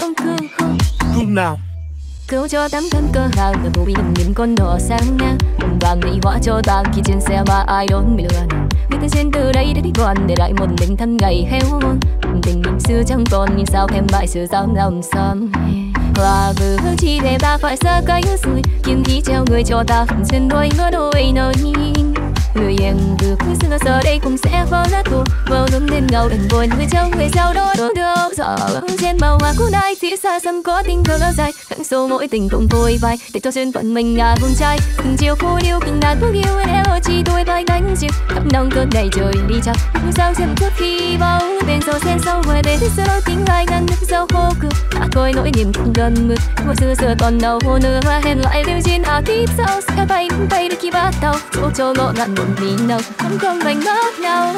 không cương không? Lúc nào? Cứu cho tấm thân cơ hàng Là bụi đừng nhìn con đỏ sáng nha Hồng vàng mỹ hóa cho tang khi trên xe mà ai đón bị lừa Người ta trên từ đây để đi còn để lại một mình thân gầy heo Tình mình xưa chẳng còn nhìn sao thêm bại sự giao lòng xăm Hòa vừa chỉ để ta phải xa cánh rồi Kiếm khí treo người cho ta phần trên đôi ngỡ đôi nơi người yên từ cứ xưa giờ đây cũng sẽ có hướng lên ngầu đừng buồn, người trong người sao đó đâu đâu giờ trên màu hoa của đai phía xa xăm có tình thơ dài. Khẳng số mỗi tình cũng vui vai để cho duyên phận mình là vùng trai. Từng chiều cô điêu từng đàn bước yêu em eo chỉ tôi vai đánh chịu khắp nồng cơn đầy trời đi chập nhưng sao xem trước khi bao bên sâu sen sâu về để thích sơ tiếng vai ngăn nước sâu khô cực à coi nỗi niềm cũng gần mực mùa xưa xưa còn đầu hồ nữa hẹn lại lưu gì à tiếp sau sẽ bay bay được khi bắt đầu. Chỗ châu lộ ngạn buồn vì nồng không không bành mắt nào.